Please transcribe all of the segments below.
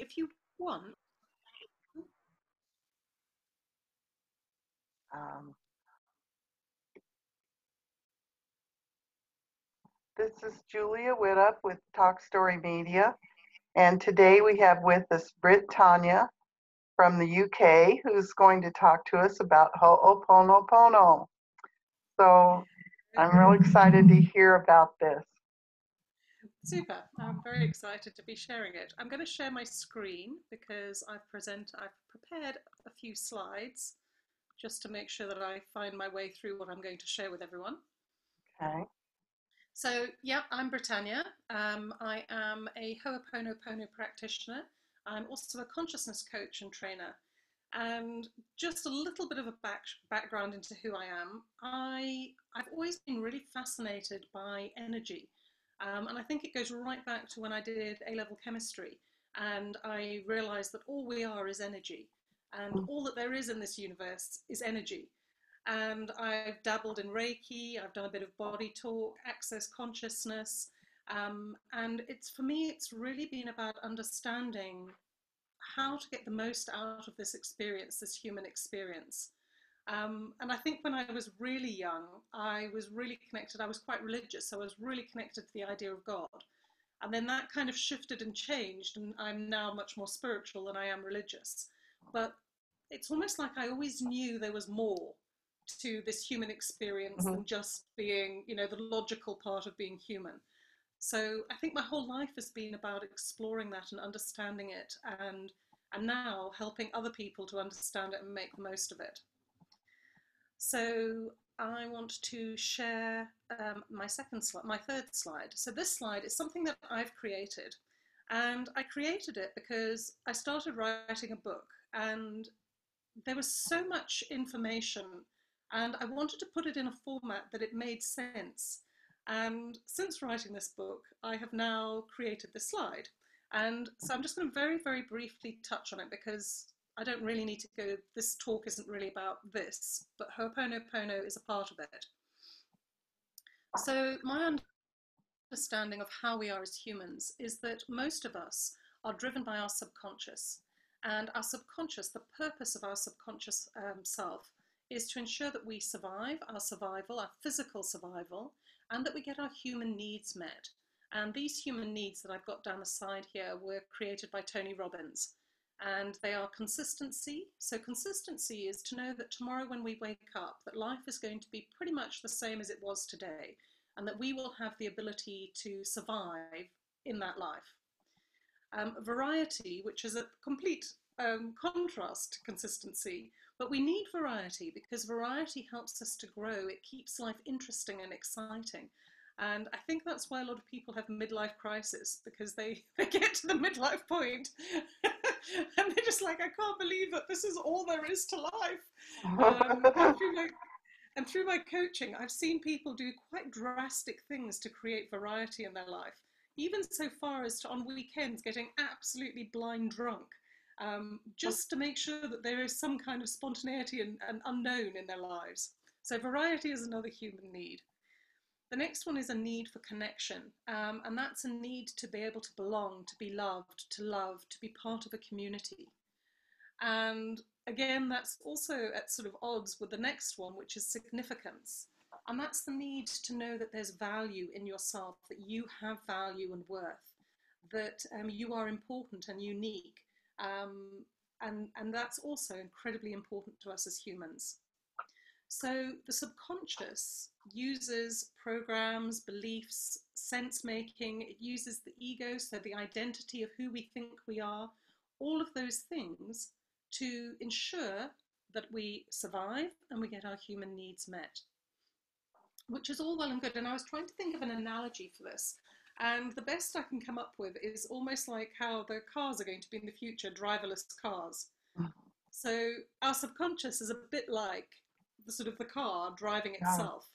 if you want. Um, this is Julia Widup with Talk Story Media. And today we have with us Britt Tanya from the UK who's going to talk to us about Ho'oponopono. So I'm really excited to hear about this. Super. I'm very excited to be sharing it. I'm going to share my screen because I've present I've prepared a few slides just to make sure that I find my way through what I'm going to share with everyone. Okay. So, yeah, I'm Britt Tanya. Um, I am a Ho'oponopono practitioner. I'm also a consciousness coach and trainer. And just a little bit of a back, background into who I am. I, I've always been really fascinated by energy. Um, and I think it goes right back to when I did A level chemistry. And I realized that all we are is energy. And mm. all that there is in this universe is energy and I've dabbled in Reiki. I've done a bit of body talk, access consciousness, um, and it's for me, it's really been about understanding how to get the most out of this experience, this human experience. Um, and I think when I was really young, I was really connected. I was quite religious, so I was really connected to the idea of God. And then that kind of shifted and changed, and I'm now much more spiritual than I am religious. But it's almost like I always knew there was more to this human experience mm-hmm. than just being, you know, the logical part of being human. So I think my whole life has been about exploring that and understanding it and and now helping other people to understand it and make the most of it. So I want to share um, my second slide, my third slide. So this slide is something that I've created. And I created it because I started writing a book and there was so much information and I wanted to put it in a format that it made sense. And since writing this book, I have now created this slide. And so I'm just going to very, very briefly touch on it because I don't really need to go, this talk isn't really about this, but Ho'oponopono is a part of it. So my understanding of how we are as humans is that most of us are driven by our subconscious. And our subconscious, the purpose of our subconscious um, self is to ensure that we survive our survival, our physical survival, and that we get our human needs met. And these human needs that I've got down the side here were created by Tony Robbins. And they are consistency. So consistency is to know that tomorrow when we wake up, that life is going to be pretty much the same as it was today, and that we will have the ability to survive in that life. Um, variety, which is a complete um, contrast to consistency, but we need variety because variety helps us to grow. It keeps life interesting and exciting. And I think that's why a lot of people have midlife crisis because they, they get to the midlife point and they're just like, I can't believe that this is all there is to life. Um, and, through my, and through my coaching, I've seen people do quite drastic things to create variety in their life, even so far as to on weekends getting absolutely blind drunk um, just to make sure that there is some kind of spontaneity and, and unknown in their lives. So variety is another human need. The next one is a need for connection, um, and that's a need to be able to belong, to be loved, to love, to be part of a community. And again, that's also at sort of odds with the next one, which is significance. And that's the need to know that there's value in yourself, that you have value and worth, that um, you are important and unique, um, and, and that's also incredibly important to us as humans. So the subconscious uses programs, beliefs, sense making, it uses the ego, so the identity of who we think we are, all of those things to ensure that we survive and we get our human needs met, which is all well and good. And I was trying to think of an analogy for this. And the best I can come up with is almost like how the cars are going to be in the future driverless cars. So our subconscious is a bit like the sort of the car driving itself.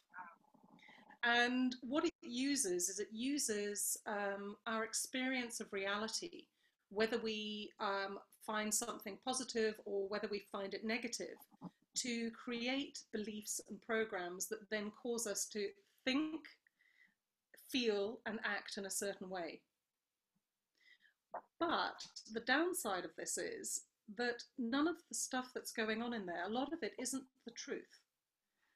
And what it uses is it uses um, our experience of reality, whether we um, find something positive or whether we find it negative, to create beliefs and programs that then cause us to think feel and act in a certain way. But the downside of this is that none of the stuff that's going on in there, a lot of it isn't the truth.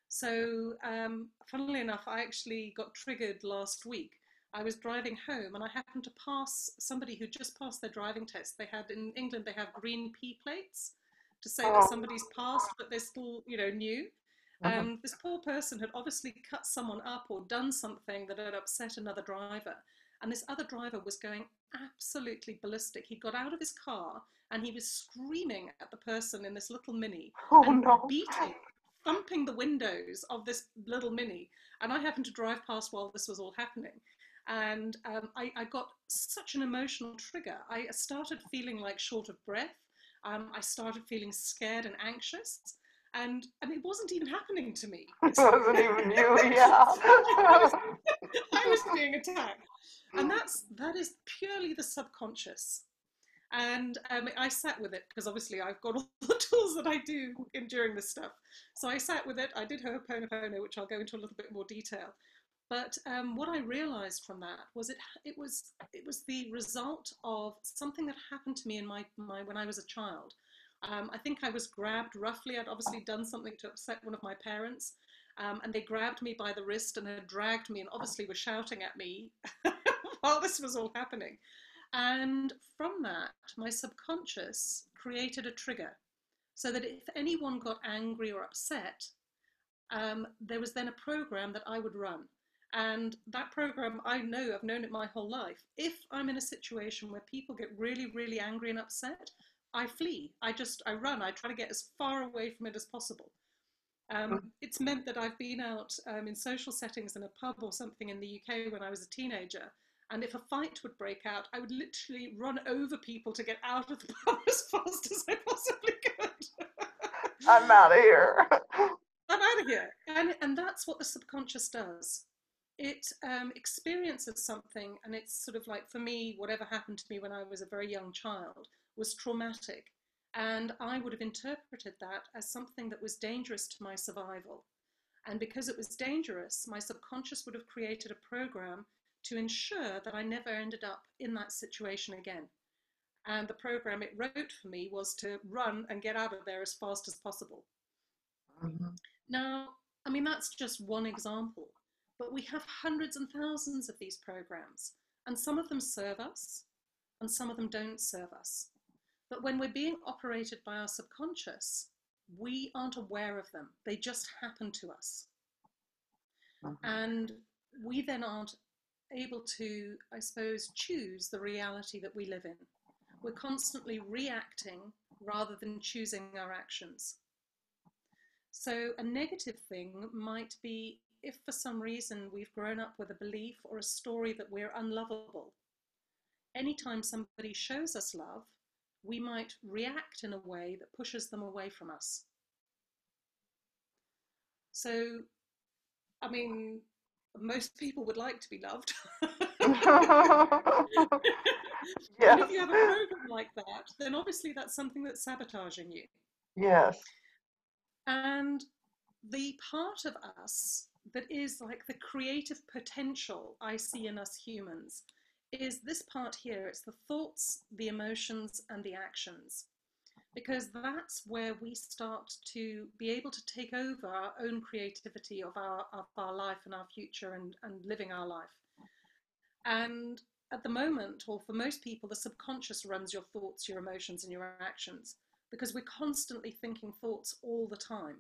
So, um, funnily enough, I actually got triggered last week. I was driving home and I happened to pass somebody who just passed their driving test. They had in England, they have green P plates to say that somebody's passed, but they're still, you know, new. Uh-huh. Um, this poor person had obviously cut someone up or done something that had upset another driver. And this other driver was going absolutely ballistic. He got out of his car and he was screaming at the person in this little mini oh, and no. beating, thumping the windows of this little mini. And I happened to drive past while this was all happening. And um, I, I, got such an emotional trigger. I started feeling like short of breath. Um, I started feeling scared and anxious and and it wasn't even happening to me. It wasn't even you, yeah. I, was, I was being attacked, and that's that is purely the subconscious. And um, I sat with it because obviously I've got all the tools that I do in during this stuff. So I sat with it. I did Ho'oponopono, which I'll go into a little bit more detail. But um, what I realised from that was it it was it was the result of something that happened to me in my, my when I was a child. Um, I think I was grabbed roughly. I'd obviously done something to upset one of my parents. Um, and they grabbed me by the wrist and had dragged me and obviously were shouting at me while this was all happening. And from that, my subconscious created a trigger so that if anyone got angry or upset, um, there was then a program that I would run. And that program, I know, I've known it my whole life. If I'm in a situation where people get really, really angry and upset, I flee. I just, I run. I try to get as far away from it as possible. Um, it's meant that I've been out um, in social settings in a pub or something in the UK when I was a teenager. And if a fight would break out, I would literally run over people to get out of the pub as fast as I possibly could. I'm out of here. I'm out of here. And, and that's what the subconscious does. It um, experiences something, and it's sort of like for me, whatever happened to me when I was a very young child was traumatic. And I would have interpreted that as something that was dangerous to my survival. And because it was dangerous, my subconscious would have created a program to ensure that I never ended up in that situation again. And the program it wrote for me was to run and get out of there as fast as possible. Mm-hmm. Now, I mean, that's just one example, but we have hundreds and thousands of these programs, and some of them serve us, and some of them don't serve us. But when we're being operated by our subconscious, we aren't aware of them. They just happen to us. Mm-hmm. And we then aren't able to, I suppose, choose the reality that we live in. We're constantly reacting rather than choosing our actions. So, a negative thing might be if for some reason we've grown up with a belief or a story that we're unlovable. Anytime somebody shows us love, we might react in a way that pushes them away from us. So, I mean, most people would like to be loved. yes. if you have a program like that, then obviously that's something that's sabotaging you. Yes. And the part of us that is like the creative potential I see in us humans is this part here. It's the thoughts, the emotions, and the actions. Because that's where we start to be able to take over our own creativity of our, of our life and our future and, and living our life. And at the moment, or for most people, the subconscious runs your thoughts, your emotions, and your actions because we're constantly thinking thoughts all the time.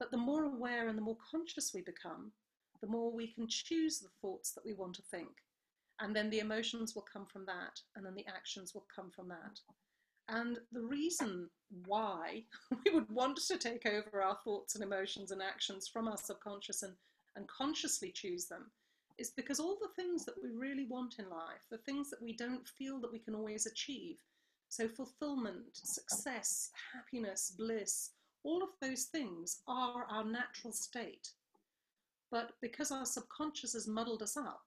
But the more aware and the more conscious we become, the more we can choose the thoughts that we want to think and then the emotions will come from that, and then the actions will come from that. And the reason why we would want to take over our thoughts and emotions and actions from our subconscious and, and consciously choose them is because all the things that we really want in life, the things that we don't feel that we can always achieve, so fulfillment, success, happiness, bliss, all of those things are our natural state. But because our subconscious has muddled us up,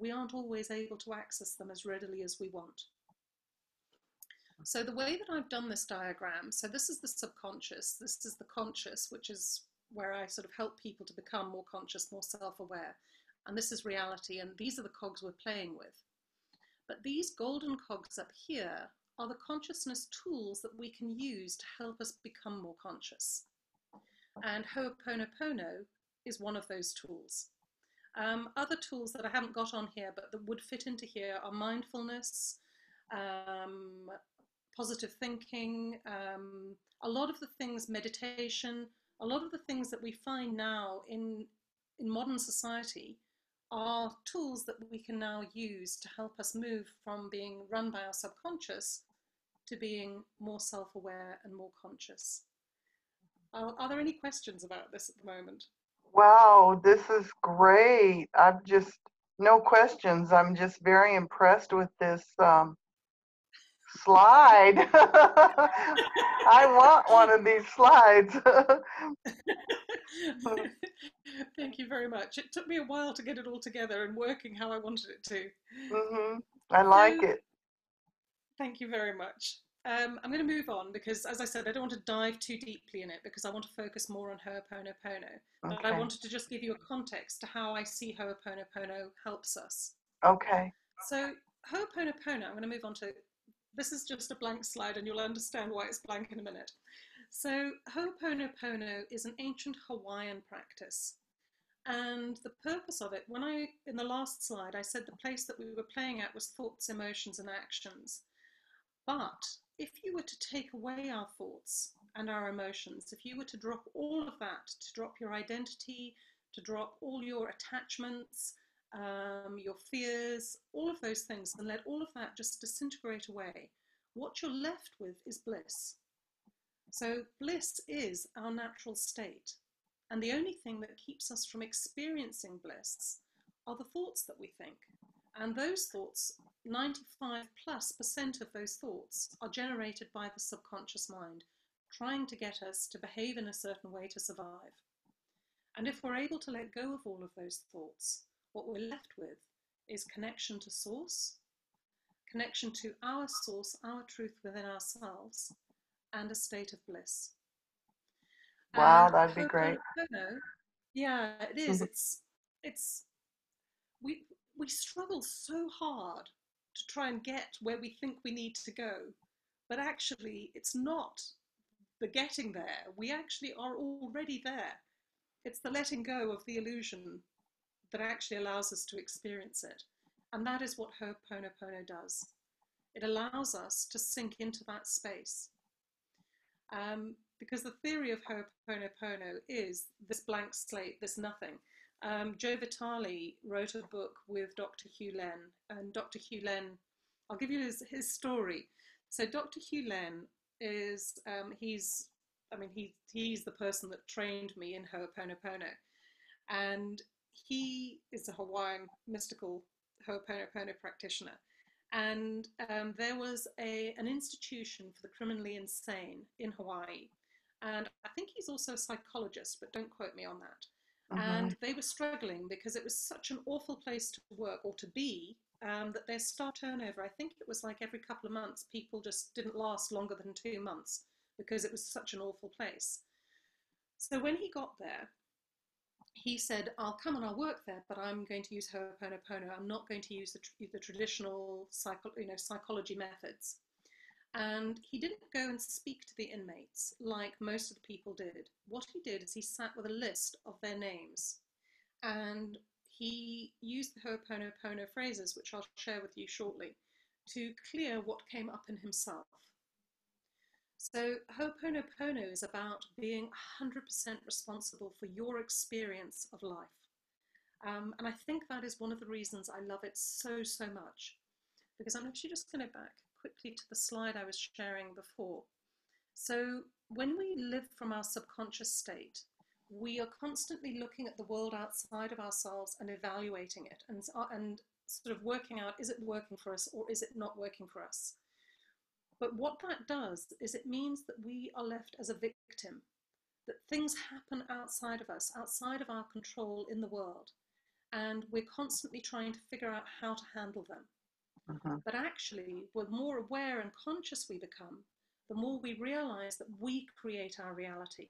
we aren't always able to access them as readily as we want. So the way that I've done this diagram, so this is the subconscious, this is the conscious, which is where I sort of help people to become more conscious, more self-aware. And this is reality, and these are the cogs we're playing with. But these golden cogs up here are the consciousness tools that we can use to help us become more conscious. And Ho'oponopono is one of those tools. Um, other tools that I haven't got on here but that would fit into here are mindfulness, um, positive thinking, um, a lot of the things, meditation, a lot of the things that we find now in, in modern society are tools that we can now use to help us move from being run by our subconscious to being more self aware and more conscious. Are, are, there any questions about this at the moment? Wow, this is great. I'm just, no questions. I'm just very impressed with this um, slide. I want one of these slides. Thank you very much. It took me a while to get it all together and working how I wanted it to. Mm-hmm. I like so, it. Thank you very much. Um, I'm going to move on because, as I said, I don't want to dive too deeply in it because I want to focus more on Ho'oponopono. Okay. But I wanted to just give you a context to how I see Ho'oponopono helps us. Okay. So Ho'oponopono, I'm going to move on to this is just a blank slide and you'll understand why it's blank in a minute. So Ho'oponopono is an ancient Hawaiian practice. And the purpose of it, when I, in the last slide, I said the place that we were playing at was thoughts, emotions, and actions. But if you were to take away our thoughts and our emotions, if you were to drop all of that, to drop your identity, to drop all your attachments, um, your fears, all of those things, and let all of that just disintegrate away, what you're left with is bliss. So, bliss is our natural state. And the only thing that keeps us from experiencing bliss are the thoughts that we think. And those thoughts, 95 plus percent of those thoughts, are generated by the subconscious mind, trying to get us to behave in a certain way to survive. And if we're able to let go of all of those thoughts, what we're left with is connection to source, connection to our source, our truth within ourselves, and a state of bliss. Wow, and that'd be great. Yeah, it is. Mm-hmm. it's it's we we struggle so hard to try and get where we think we need to go, but actually, it's not the getting there. We actually are already there. It's the letting go of the illusion that actually allows us to experience it. And that is what Ho'oponopono does. It allows us to sink into that space. Um, because the theory of Ho'oponopono is this blank slate, this nothing. Um, Joe Vitale wrote a book with Dr. Hew Len, and Dr. Hew Len, I'll give you his, his story. So Dr. Hew Len is, um, he's, I mean, he, he's the person that trained me in Ho'oponopono. And he is a Hawaiian mystical Ho'oponopono practitioner. And um, there was a, an institution for the criminally insane in Hawaii. And I think he's also a psychologist, but don't quote me on that. Uh-huh. And they were struggling because it was such an awful place to work or to be um, that their star turnover, I think it was like every couple of months, people just didn't last longer than two months because it was such an awful place. So when he got there, he said, I'll come and I'll work there, but I'm going to use Ho'oponopono. I'm not going to use the, the traditional psycho, you know, psychology methods. And he didn't go and speak to the inmates like most of the people did. What he did is he sat with a list of their names and he used the Ho'oponopono phrases, which I'll share with you shortly, to clear what came up in himself. So Ho'oponopono is about being 100% responsible for your experience of life. Um, and I think that is one of the reasons I love it so, so much. Because I'm actually just going to back quickly to the slide I was sharing before. So when we live from our subconscious state, we are constantly looking at the world outside of ourselves and evaluating it and, and sort of working out is it working for us or is it not working for us? But what that does is it means that we are left as a victim, that things happen outside of us, outside of our control in the world, and we're constantly trying to figure out how to handle them. Uh-huh. But actually, the more aware and conscious we become, the more we realize that we create our reality.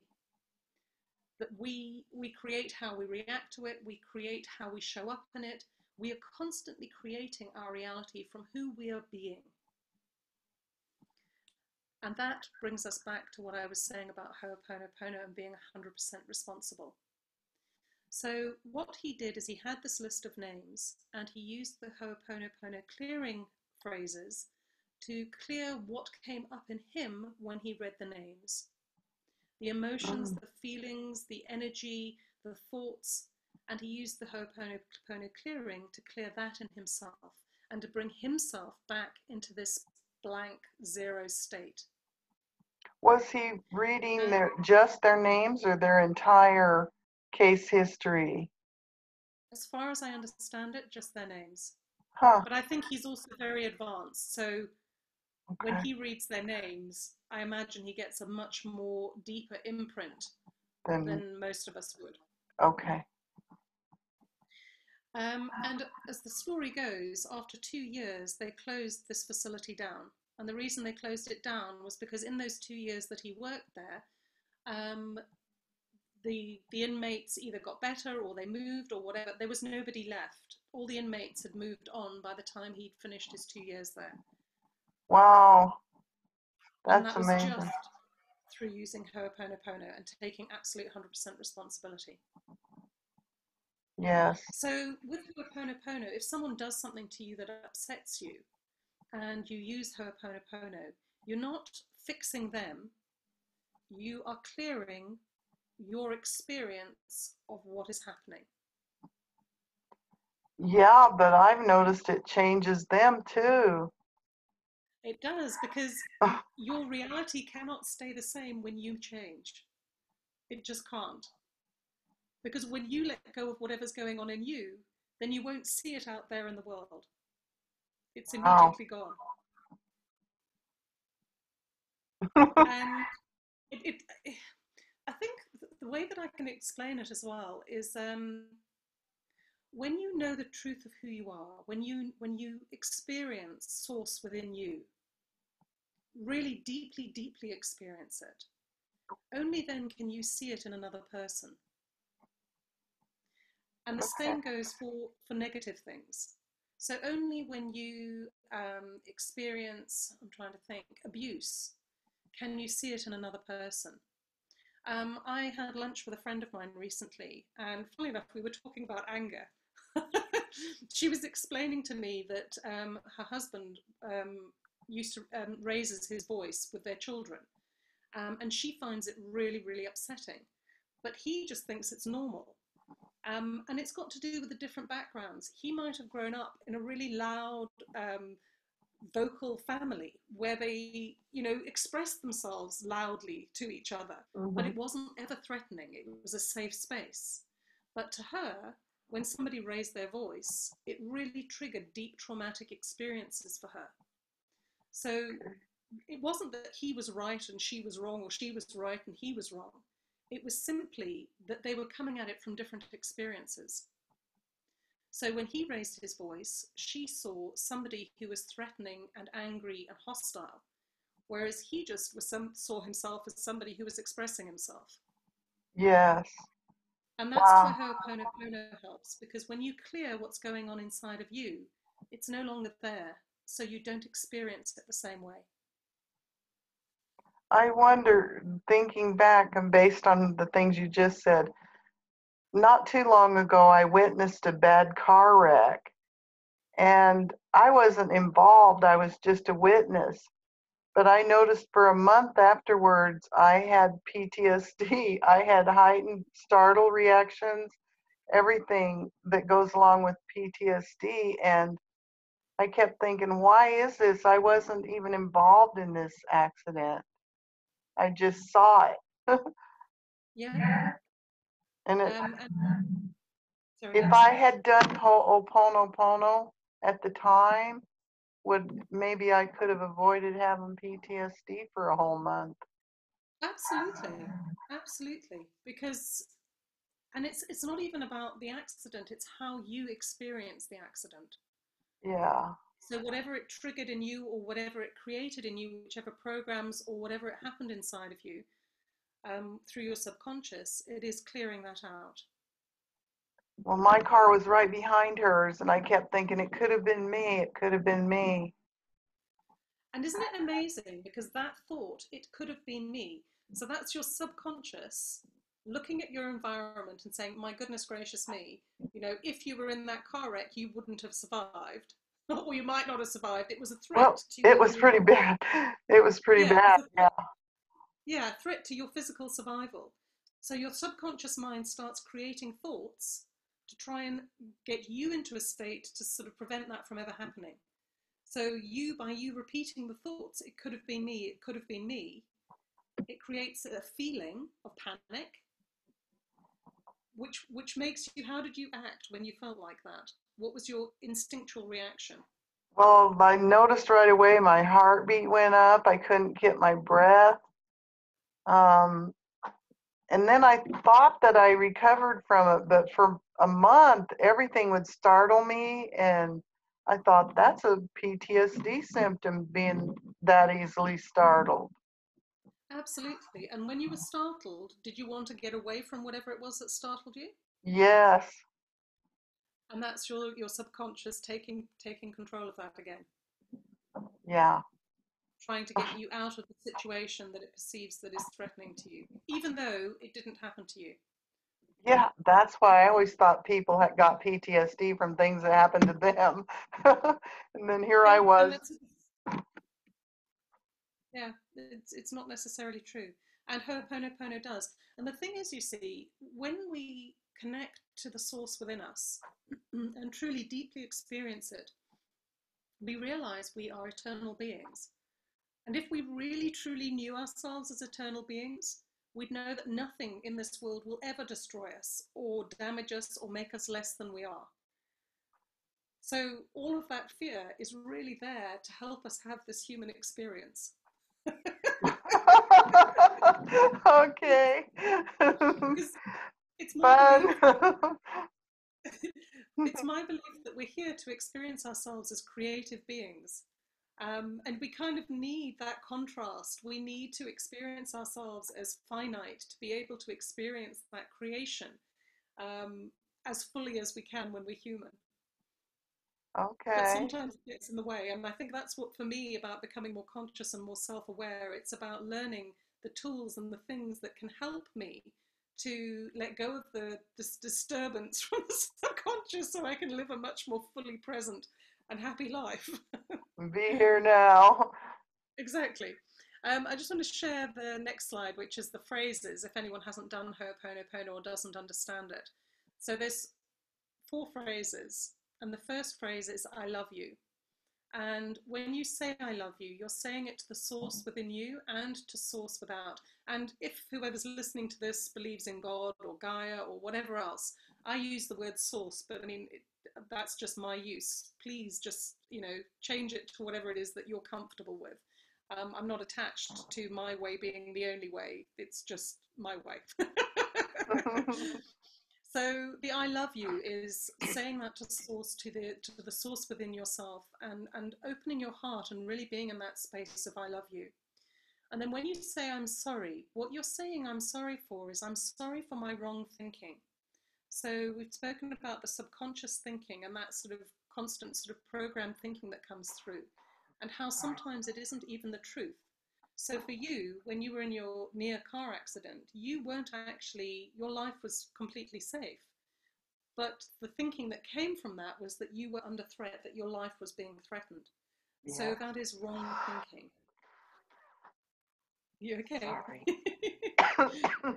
That we, we create how we react to it, we create how we show up in it, We are constantly creating our reality from who we are being. And that brings us back to what I was saying about Ho'oponopono and being 100% responsible. So, what he did is he had this list of names and he used the Ho'oponopono clearing phrases to clear what came up in him when he read the names the emotions, mm. the feelings, the energy, the thoughts, and he used the Ho'oponopono clearing to clear that in himself and to bring himself back into this blank zero state. Was he reading their just their names or their entire case history? As far as I understand it, just their names. Huh. But I think he's also very advanced. So okay. when he reads their names, I imagine he gets a much more deeper imprint than, than most of us would. Okay. Um, and as the story goes, after two years, they closed this facility down. And the reason they closed it down was because in those two years that he worked there, um, the, the inmates either got better or they moved or whatever. There was nobody left. All the inmates had moved on by the time he'd finished his two years there. Wow. That's and that amazing. Was just through using Ho'oponopono and taking absolute 100% responsibility. Yes. So with Ho'oponopono, if someone does something to you that upsets you and you use Ho'oponopono, you're not fixing them, you are clearing your experience of what is happening. Yeah, but I've noticed it changes them too. It does because your reality cannot stay the same when you change. It just can't. Because when you let go of whatever's going on in you, then you won't see it out there in the world. It's immediately wow. gone. and it, it, it, I think the way that I can explain it as well is um, when you know the truth of who you are, when you when you experience source within you, really deeply, deeply experience it, only then can you see it in another person. And the same goes for, for negative things. So only when you um, experience, I'm trying to think, abuse, can you see it in another person. Um, I had lunch with a friend of mine recently, and funnily enough, we were talking about anger. she was explaining to me that um, her husband um, used to um, raises his voice with their children, um, and she finds it really, really upsetting. But he just thinks it's normal. Um, and it's got to do with the different backgrounds. He might have grown up in a really loud, um, vocal family where they, you know, expressed themselves loudly to each other, mm-hmm. but it wasn't ever threatening. It was a safe space. But to her, when somebody raised their voice, it really triggered deep traumatic experiences for her. So it wasn't that he was right and she was wrong, or she was right and he was wrong. It was simply that they were coming at it from different experiences. So when he raised his voice, she saw somebody who was threatening and angry and hostile, whereas he just was some, saw himself as somebody who was expressing himself. Yes. And that's wow. where Ho'oponopono helps, because when you clear what's going on inside of you, it's no longer there, so you don't experience it the same way. I wonder, thinking back and based on the things you just said, not too long ago, I witnessed a bad car wreck. And I wasn't involved, I was just a witness. But I noticed for a month afterwards, I had PTSD. I had heightened startle reactions, everything that goes along with PTSD. And I kept thinking, why is this? I wasn't even involved in this accident. I just saw it. yeah. And, it, um, and sorry, if I had done Ho'oponopono at the time, would maybe I could have avoided having PTSD for a whole month. Absolutely, absolutely, because and it's it's not even about the accident; it's how you experience the accident. Yeah. So whatever it triggered in you, or whatever it created in you, whichever programs or whatever it happened inside of you, um, through your subconscious, it is clearing that out. Well, my car was right behind hers, and I kept thinking it could have been me. It could have been me. And isn't it amazing? Because that thought, it could have been me. So that's your subconscious looking at your environment and saying, my goodness gracious me, you know, if you were in that car wreck, you wouldn't have survived. or you might not have survived. It was a threat Well, to it was pretty bad. It was pretty Yeah, bad. was a Yeah. yeah, threat to your physical survival. So your subconscious mind starts creating thoughts to try and get you into a state to sort of prevent that from ever happening. So you, by you repeating the thoughts, it could have been me, it could have been me, it creates a feeling of panic, which which makes you. How did you act when you felt like that? What was your instinctual reaction? Well, I noticed right away my heartbeat went up. I couldn't get my breath. Um, and then I thought that I recovered from it, but for a month, everything would startle me. And I thought that's a PTSD symptom, being that easily startled. Absolutely. And when you were startled, did you want to get away from whatever it was that startled you? Yes. And that's your your subconscious taking taking control of that again Yeah. trying to get you out of the situation that it perceives that is threatening to you even though it didn't happen to you Yeah. That's why I always thought people had got PTSD from things that happened to them. and then here I was. yeah it's, it's not necessarily true and Ho'oponopono does and the thing is you see when we connect to the source within us and truly deeply experience it we realize we are eternal beings And if we really truly knew ourselves as eternal beings, we'd know that nothing in this world will ever destroy us or damage us or make us less than we are. So, all of that fear is really there to help us have this human experience. okay. It's my, belief, Fun. it's my belief that we're here to experience ourselves as creative beings. Um, and we kind of need that contrast. We need to experience ourselves as finite to be able to experience that creation um, as fully as we can when we're human. Okay. But sometimes it gets in the way. And I think that's what, for me, about becoming more conscious and more self aware. It's about learning the tools and the things that can help me to let go of the this disturbance from the subconscious so I can live a much more fully present and happy life. Be here now. Exactly. Um, I just want to share the next slide, which is the phrases, if anyone hasn't done Ho'oponopono or doesn't understand it. So there's four phrases, and the first phrase is I love you. And when you say I love you, you're saying it to the source within you and to source without. And if whoever's listening to this believes in God or Gaia or whatever else, I use the word source, but I mean, it, that's just my use. Please just, you know, change it to whatever it is that you're comfortable with. Um, I'm not attached to my way being the only way. It's just my way. so the I love you is saying that to source to the to the source within yourself and and opening your heart and really being in that space of I love you. And then when you say I'm sorry, what you're saying I'm sorry for is I'm sorry for my wrong thinking. So we've spoken about the subconscious thinking and that sort of constant sort of programmed thinking that comes through and how sometimes it isn't even the truth. So for you, when you were in your near car accident, you weren't actually, your life was completely safe. But the thinking that came from that was that you were under threat, that your life was being threatened. So that is wrong thinking. You okay? Sorry.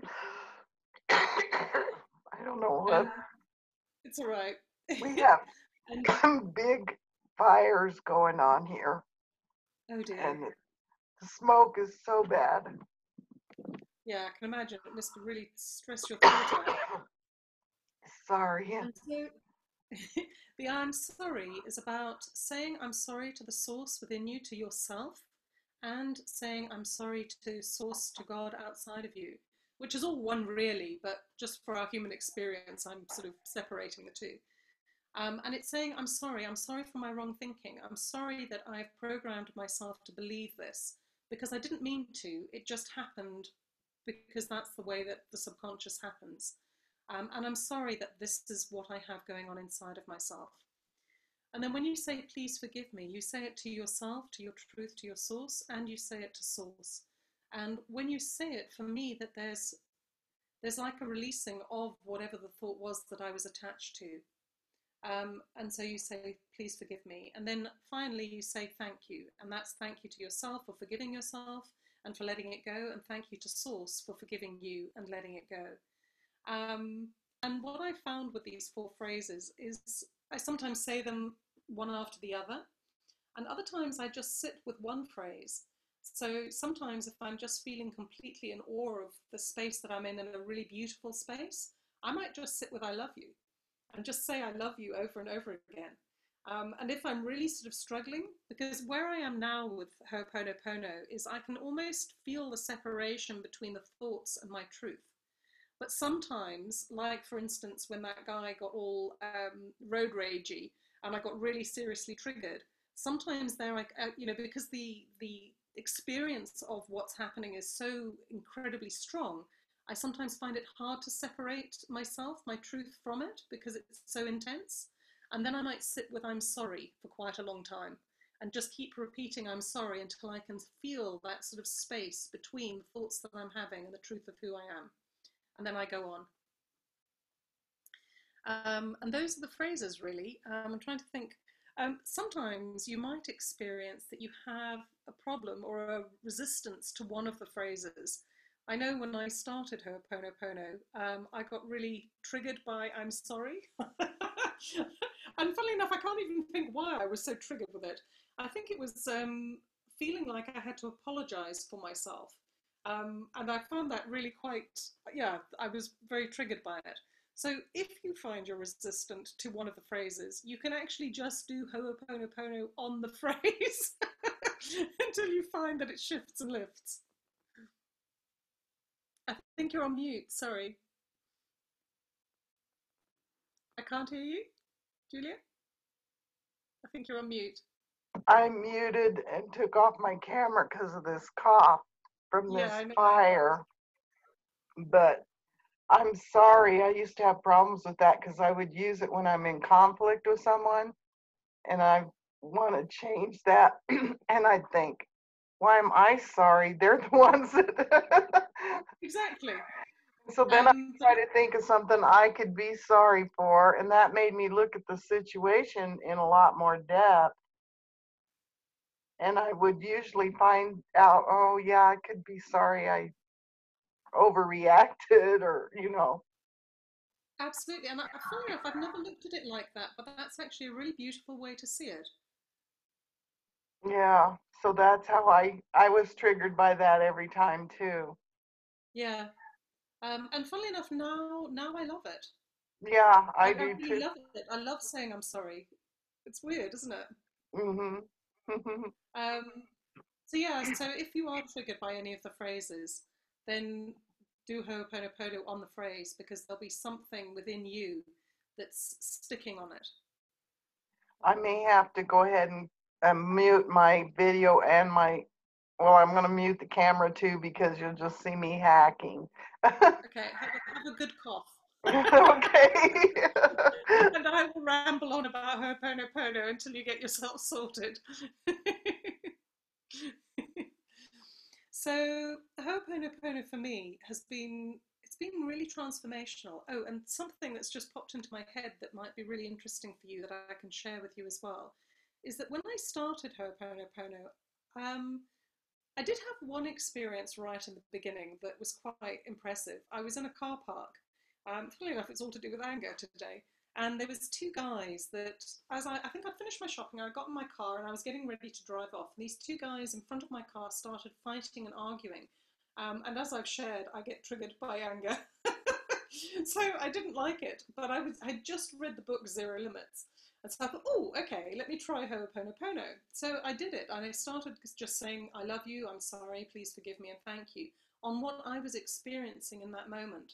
I don't know what. Um, it's all right. We have and, some big fires going on here, oh dear. and the smoke is so bad. Yeah, I can imagine. It must really stress your throat out. Sorry. And so the I'm sorry is about saying I'm sorry to the source within you, to yourself, and saying I'm sorry to source to God outside of you, which is all one really, but just for our human experience, I'm sort of separating the two. Um, and it's saying, I'm sorry, I'm sorry for my wrong thinking. I'm sorry that I've programmed myself to believe this because I didn't mean to. It just happened because that's the way that the subconscious happens. Um, and I'm sorry that this is what I have going on inside of myself. And then when you say, please forgive me, you say it to yourself, to your truth, to your source, and you say it to source. And when you say it, for me, that there's there's like a releasing of whatever the thought was that I was attached to. Um, and so you say, please forgive me. And then finally you say thank you. And that's thank you to yourself for forgiving yourself and for letting it go. And thank you to Source for forgiving you and letting it go. Um, and what I found with these four phrases is I sometimes say them one after the other. And other times I just sit with one phrase so sometimes, if I'm just feeling completely in awe of the space that I'm in, in a really beautiful space, I might just sit with I love you and just say I love you over and over again. Um, and if I'm really sort of struggling, because where I am now with Ho'oponopono is I can almost feel the separation between the thoughts and my truth. But sometimes, like for instance, when that guy got all um, road ragey and I got really seriously triggered, sometimes there, I, uh, you know, because the the experience of what's happening is so incredibly strong, I sometimes find it hard to separate myself, my truth from it, because it's so intense. And then I might sit with I'm sorry for quite a long time and just keep repeating I'm sorry until I can feel that sort of space between the thoughts that I'm having and the truth of who I am. And then I go on. Um, and those are the phrases, really. Um, I'm trying to think um, sometimes you might experience that you have a problem or a resistance to one of the phrases. I know when I started Ho'oponopono, um, I got really triggered by I'm sorry. and funnily enough, I can't even think why I was so triggered with it. I think it was um, feeling like I had to apologize for myself. Um, and I found that really quite, yeah, I was very triggered by it. So if you find you're resistant to one of the phrases, you can actually just do Ho'oponopono on the phrase until you find that it shifts and lifts. I think you're on mute, sorry. I can't hear you, Julia. I think you're on mute. I muted and took off my camera because of this cough from this yeah, fire. But I'm sorry. I used to have problems with that because I would use it when I'm in conflict with someone and I want to change that. and I'd think, why am I sorry? They're the ones that. exactly. So then um, I try to think of something I could be sorry for. And that made me look at the situation in a lot more depth. And I would usually find out, oh, yeah, I could be sorry I overreacted or you know absolutely and I, funny enough i've never looked at it like that but that's actually a really beautiful way to see it yeah so that's how i i was triggered by that every time too. Yeah um, and funnily enough now now i love it. Yeah i, I do really too. love it. I love saying i'm sorry. It's weird isn't it? Mm-hmm. Um so yeah so if you are triggered by any of the phrases then do Ho'oponopono on the phrase because there'll be something within you that's sticking on it. I may have to go ahead and uh, mute my video and my, well, I'm going to mute the camera too because you'll just see me hacking. okay, have a, have a good cough. okay. and I will ramble on about Ho'oponopono until you get yourself sorted. So Ho'oponopono for me has been it's been really transformational. Oh, and something that's just popped into my head that might be really interesting for you that I can share with you as well is that when I started Ho'oponopono, um, I did have one experience right in the beginning that was quite impressive. I was in a car park. Um, funnily enough, it's all to do with anger today. And there was two guys that, as I, I think I'd finished my shopping, I got in my car and I was getting ready to drive off. And these two guys in front of my car started fighting and arguing. Um, and as I've shared, I get triggered by anger. so I didn't like it, but I was I just read the book Zero Limits. And so I thought, oh, okay, let me try Ho'oponopono. So I did it, and I started just saying, I love you, I'm sorry, please forgive me, and thank you, on what I was experiencing in that moment.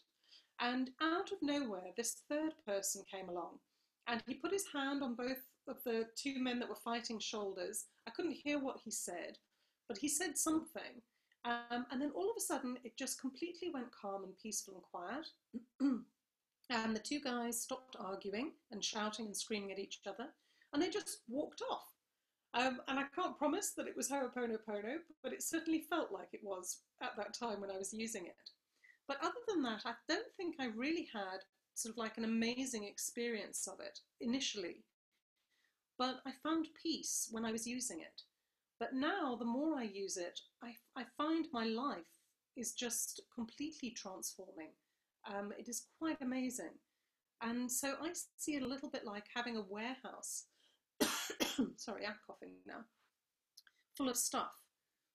And out of nowhere, this third person came along and he put his hand on both of the two men that were fighting shoulders. I couldn't hear what he said, but he said something. Um, and then all of a sudden, it just completely went calm and peaceful and quiet. And the two guys stopped arguing and shouting and screaming at each other, and they just walked off. Um, and I can't promise that it was Ho'oponopono, but it certainly felt like it was at that time when I was using it. But other than that, I don't think I really had sort of like an amazing experience of it initially. But I found peace when I was using it. But now, the more I use it, I, I find my life is just completely transforming. Um, it is quite amazing. And so I see it a little bit like having a warehouse. Sorry, I'm coughing now. Full of stuff.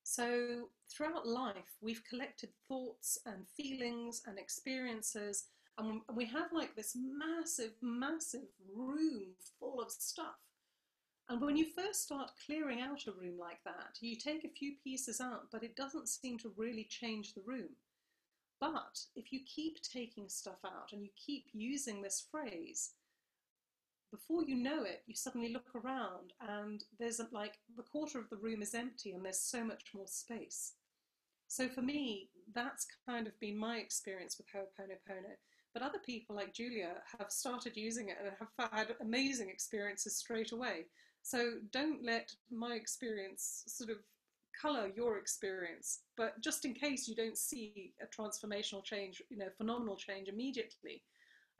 So throughout life, we've collected thoughts and feelings and experiences, and we have like this massive, massive room full of stuff. And when you first start clearing out a room like that, you take a few pieces out, but it doesn't seem to really change the room. But if you keep taking stuff out and you keep using this phrase, before you know it, you suddenly look around and there's like the quarter of the room is empty and there's so much more space. So for me, that's kind of been my experience with Ho'oponopono. But other people like Julia have started using it and have had amazing experiences straight away. So don't let my experience sort of color your experience. But just in case you don't see a transformational change, you know, phenomenal change immediately,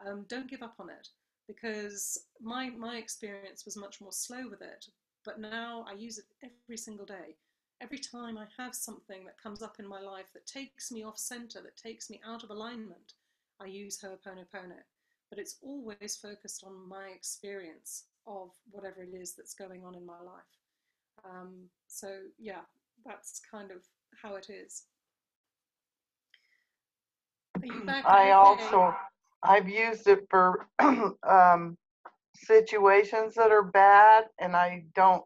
um, don't give up on it because my my experience was much more slow with it. But now I use it every single day. Every time I have something that comes up in my life that takes me off center, that takes me out of alignment, I use Ho'oponopono. But it's always focused on my experience of whatever it is that's going on in my life. Um, so yeah, that's kind of how it is. I also I've used it for um, situations that are bad, and I don't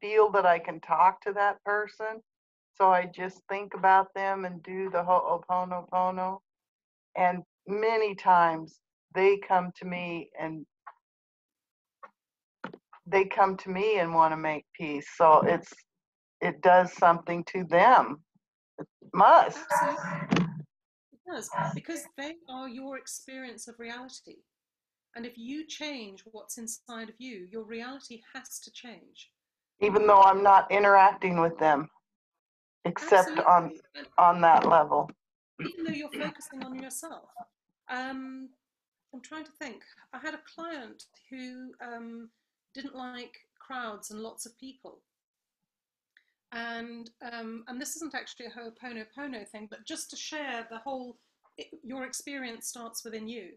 feel that I can talk to that person. So I just think about them and do the ho'oponopono. And many times they come to me and they come to me and want to make peace. So it's it does something to them. It must. Absolutely. It does because they are your experience of reality. And if you change what's inside of you, your reality has to change. Even though I'm not interacting with them, except Absolutely. on on that level. Even though you're focusing on yourself. Um, I'm trying to think. I had a client who um, didn't like crowds and lots of people. And um, and this isn't actually a Ho'oponopono thing, but just to share the whole, it, your experience starts within you.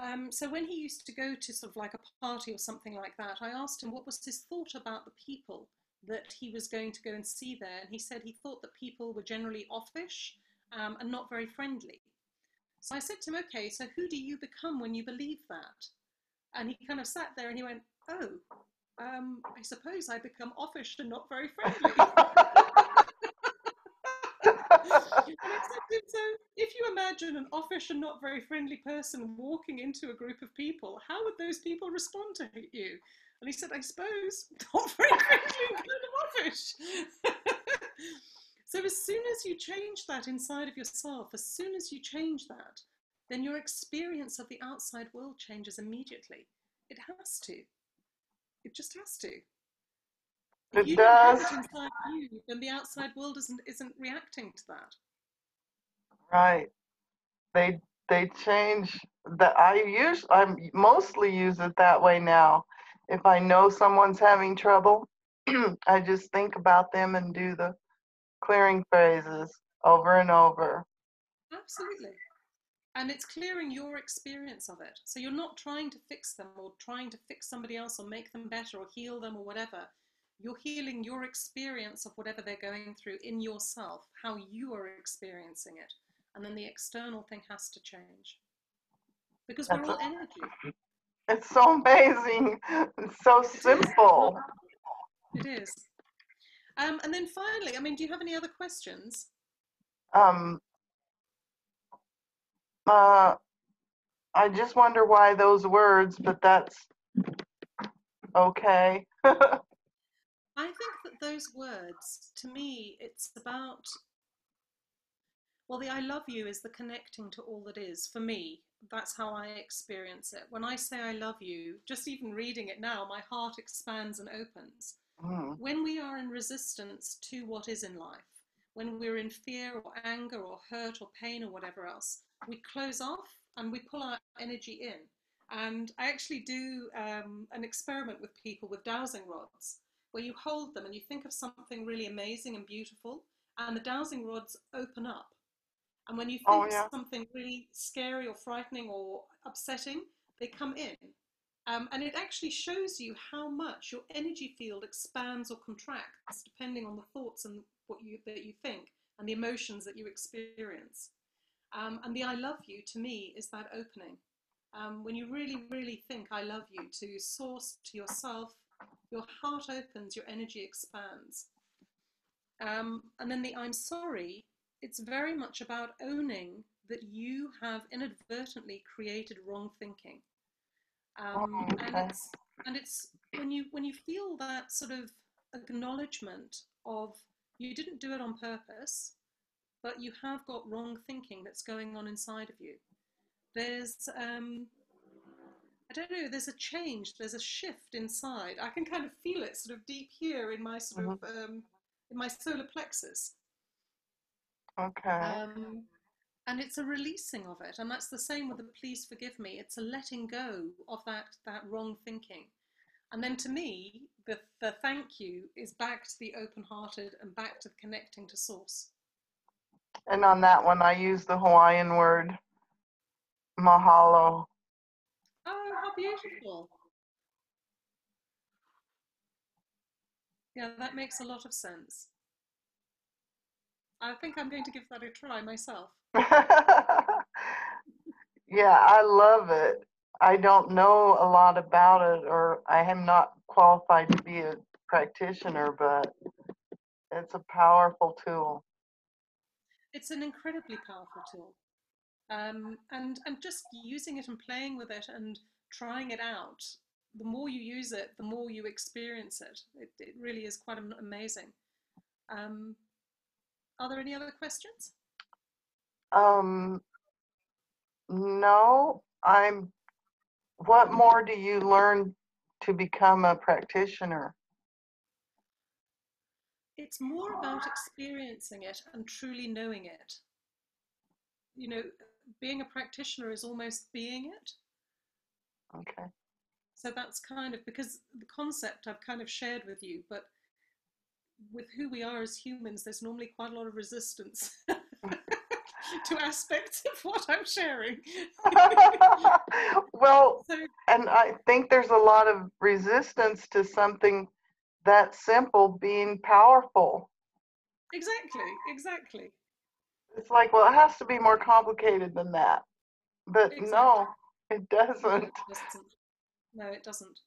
Um, so when he used to go to sort of like a party or something like that, I asked him what was his thought about the people that he was going to go and see there, and he said he thought that people were generally offish um, and not very friendly. So I said to him, okay, so who do you become when you believe that? And he kind of sat there and he went, oh, um, I suppose I become offish and not very friendly. and I said to him, so if you imagine an offish and not very friendly person walking into a group of people, how would those people respond to you? And he said, I suppose not very friendly and kind of offish. so as soon as you change that inside of yourself, as soon as you change that, then your experience of the outside world changes immediately. It has to. It just has to. It you does. Don't have it inside you, then the outside world isn't isn't reacting to that. Right. They they change that I use I mostly use it that way now. If I know someone's having trouble, I just think about them and do the clearing phrases over and over. Absolutely and it's clearing your experience of it. So you're not trying to fix them or trying to fix somebody else or make them better or heal them or whatever. You're healing your experience of whatever they're going through in yourself, how you are experiencing it. And then the external thing has to change. Because we're all energy. It's so amazing. It's so it simple. Is. It is. Um, and then finally, I mean, do you have any other questions? Um, uh, I just wonder why those words, but that's okay. I think that those words, to me, it's about Well, the I love you is the connecting to all that is. For me, that's how I experience it. When I say I love you, just even reading it now, my heart expands and opens. Mm. When we are in resistance to what is in life, when we're in fear or anger or hurt or pain or whatever else, we close off and we pull our energy in. And I actually do um, an experiment with people with dowsing rods where you hold them and you think of something really amazing and beautiful, and the dowsing rods open up. And when you think Oh, of something really scary or frightening or upsetting, they come in. Um, and it actually shows you how much your energy field expands or contracts depending on the thoughts and what you that you think and the emotions that you experience. Um, and the I love you to me is that opening. Um, when you really, really think I love you to source to yourself, your heart opens, your energy expands. Um, and then the I'm sorry, it's very much about owning that you have inadvertently created wrong thinking. Um, Oh, and it's and it's when you when you feel that sort of acknowledgement of you didn't do it on purpose, but you have got wrong thinking that's going on inside of you. There's um, I don't know. There's a change. There's a shift inside. I can kind of feel it, sort of deep here in my sort of um, in my solar plexus. Okay. Um, and it's a releasing of it, and that's the same with the please forgive me. It's a letting go of that that wrong thinking, and then to me, the the thank you is back to the open-hearted and back to the connecting to source. And on that one, I use the Hawaiian word mahalo. Oh, how beautiful! Yeah, that makes a lot of sense. I think I'm going to give that a try myself. yeah, I love it. I don't know a lot about it, or I am not qualified to be a practitioner, but it's a powerful tool. It's an incredibly powerful tool. Um, and, and just using it and playing with it and trying it out, the more you use it, the more you experience it. It, it really is quite amazing. Um, are there any other questions? Um, no, I'm. What more do you learn to become a practitioner? It's more about experiencing it and truly knowing it. You know, being a practitioner is almost being it. Okay. So that's kind of because the concept I've kind of shared with you, but with who we are as humans, there's normally quite a lot of resistance to aspects of what I'm sharing. well, so and I think there's a lot of resistance to something that simple being powerful. exactly, exactly. It's like, well, it has to be more complicated than that. But no, it doesn't. It doesn't. No, it doesn't.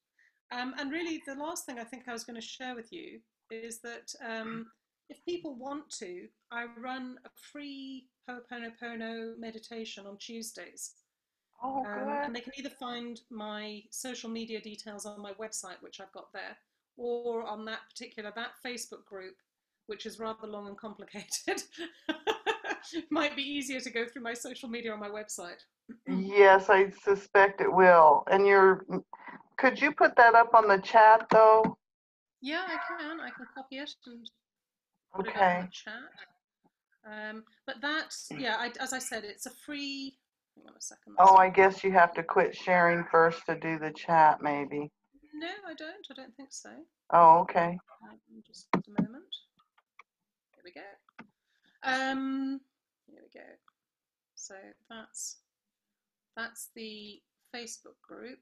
Um, and really, the last thing I think I was going to share with you is that um, if people want to, I run a free Ho'oponopono meditation on Tuesdays. Oh, Um, good. and they can either find my social media details on my website, which I've got there, or on that particular that Facebook group, which is rather long and complicated. Might be easier to go through my social media on my website. Yes, I suspect it will. And you're, could you put that up on the chat though? Yeah, I can. I can copy it and put it in the chat. Um, but that, yeah, I, as I said, it's a free. Hang on a second. Oh, I guess you have to quit sharing first to do the chat, maybe. No, I don't. I don't think so. Oh, okay. Um, just a moment. Here we go. Um, here we go. So that's that's the Facebook group,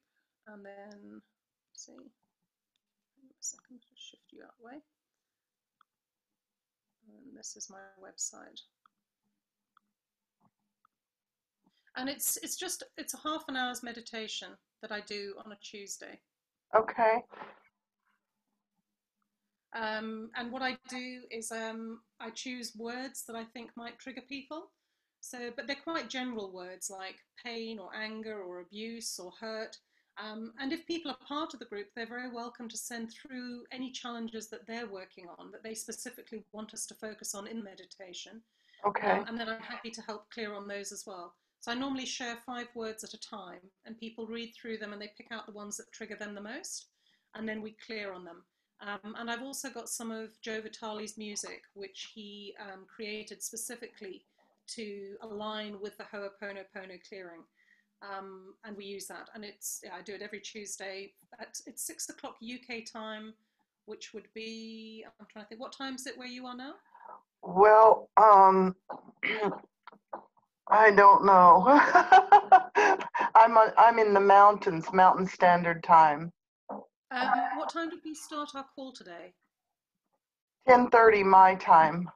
and then let's see. Hang a second. Shift you that way. And this is my website. And it's it's just it's a half an hour's meditation that I do on a Tuesday. Okay. Um, and what I do is um, I choose words that I think might trigger people. So, but they're quite general words like pain or anger or abuse or hurt. Um, and if people are part of the group, they're very welcome to send through any challenges that they're working on that they specifically want us to focus on in meditation. Okay. Um, and then I'm happy to help clear on those as well. So I normally share five words at a time, and people read through them and they pick out the ones that trigger them the most, and then we clear on them. Um, and I've also got some of Joe Vitale's music, which he um, created specifically to align with the Ho'oponopono clearing. Um, and we use that. And it's, yeah, I do it every Tuesday. At, it's six o'clock UK time, which would be, I'm trying to think, what time is it where you are now? Well, um, I don't know. I'm on, I'm in the mountains, Mountain Standard Time. Um, what time did we start our call today? 10:30 my time.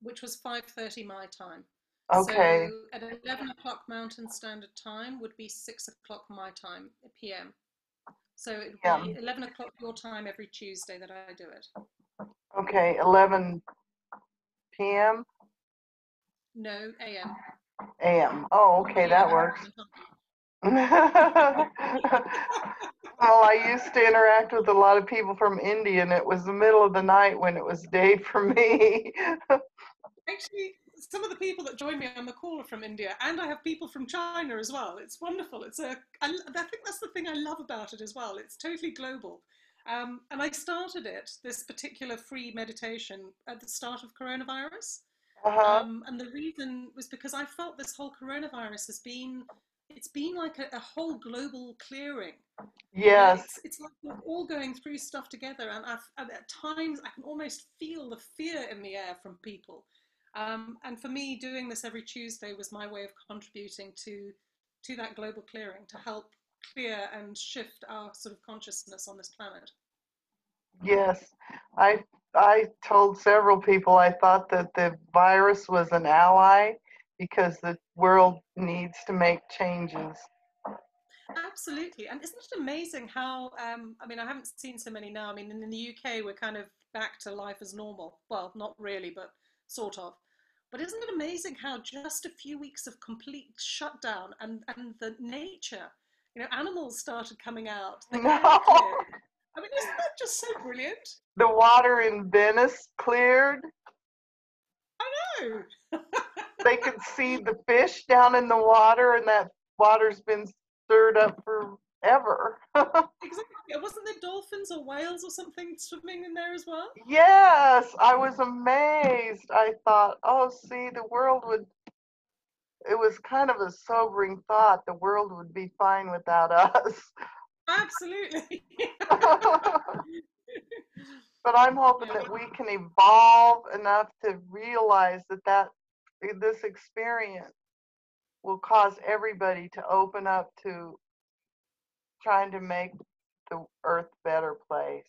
Which was 5.30 my time. Okay. So at 11 o'clock Mountain Standard Time would be 6 o'clock my time, PM. So it would Yeah. be 11 o'clock your time every Tuesday that I do it. Okay, 11 p.m. No, AM. a.m. Oh, okay, that works. well, I used to interact with a lot of people from India, and it was the middle of the night when it was day for me. Actually, some of the people that join me on the call are from India, and I have people from China as well. It's wonderful. It's a, I, I think that's the thing I love about it as well. It's totally global. Um, and I started it, this particular free meditation, at the start of coronavirus. Uh-huh. Um, and the reason was because I felt this whole coronavirus has been, it's been like a, a whole global clearing. Yes. It's, it's like we're all going through stuff together, and, I've, at times I can almost feel the fear in the air from people. Um, and for me, doing this every Tuesday was my way of contributing to to that global clearing to help clear and shift our sort of consciousness on this planet. Yes, I I told several people I thought that the virus was an ally because the world needs to make changes. Absolutely, and isn't it amazing how? Um, I mean, I haven't seen so many now. I mean, in the UK, we're kind of back to life as normal. Well, not really, but sort of. But isn't it amazing how just a few weeks of complete shutdown and and the nature, you know, animals started coming out. No. I mean, isn't that just so brilliant? The water in Venice cleared. No. They could see the fish down in the water, and that water's been stirred up forever. Exactly. Wasn't there dolphins or whales or something swimming in there as well? Yes, I was amazed. I thought, oh, see, the world would, it was kind of a sobering thought. The world would be fine without us. Absolutely. but I'm hoping that we can evolve enough to realize that that this experience will cause everybody to open up to trying to make the earth better place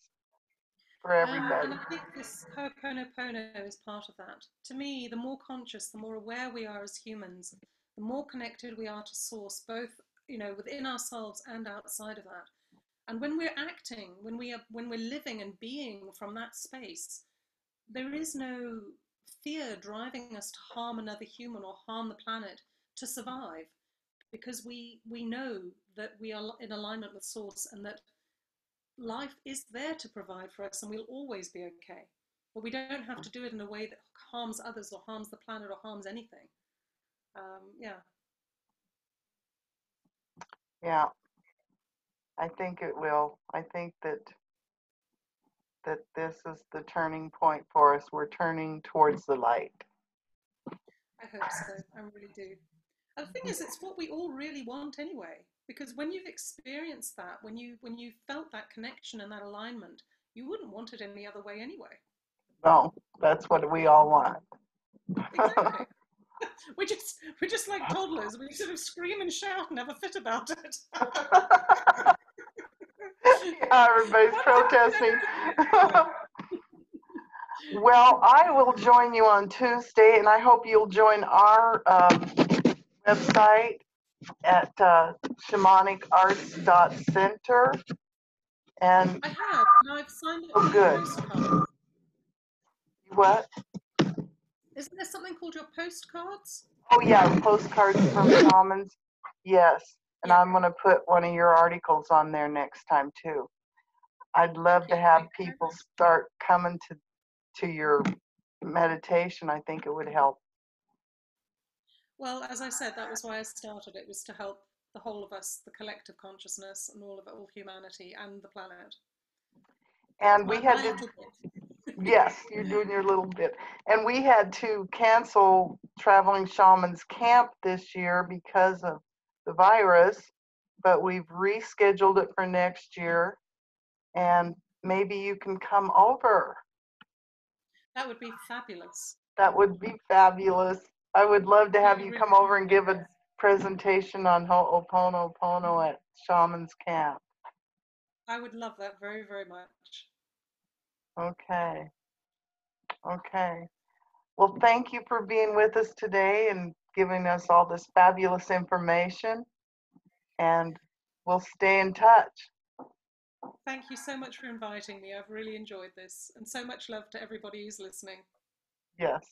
for Um, everybody. and I think this Ho'oponopono is part of that. To me, the more conscious, the more aware we are as humans, the more connected we are to source, both you know within ourselves and outside of that. And when we're acting, when we are when we're living and being from that space, there is no fear driving us to harm another human or harm the planet to survive, because we we know that we are in alignment with source and that life is there to provide for us and we'll always be okay. But we don't have to do it in a way that harms others or harms the planet or harms anything. Um, yeah. Yeah, I think it will. I think that that this is the turning point for us. We're turning towards the light. I hope so. I really do. And the thing is, it's what we all really want anyway. Because when you've experienced that, when you when you felt that connection and that alignment, you wouldn't want it any other way anyway. No, that's what we all want. Exactly. we're just we're just like toddlers. We sort of scream and shout and have a fit about it. yeah, everybody's protesting. well, I will join you on Tuesday, and I hope you'll join our um, website at uh, shamanicarts.center. And I have, and I've signed up Oh, good. what? Isn't there something called your postcards? Oh, yeah, postcards from shamans. Yes, and I'm going to put one of your articles on there next time too. I'd love to have thank you very people start coming to to your meditation. I think it would help Well, as I said, that was why I started. It was to help the whole of us, the collective consciousness, and all of all humanity and the planet. And we had to. Yes, you're doing your little bit. And we had to cancel Traveling Shamans Camp this year because of the virus, but we've rescheduled it for next year. And maybe you can come over. That would be fabulous. That would be fabulous. I would love to have you come over and give a presentation on Ho'oponopono at Shaman's Camp. I would love that very, very much. Okay. Okay. Well, thank you for being with us today and giving us all this fabulous information. And we'll stay in touch. Thank you so much for inviting me. I've really enjoyed this, and so much love to everybody who's listening. Yes.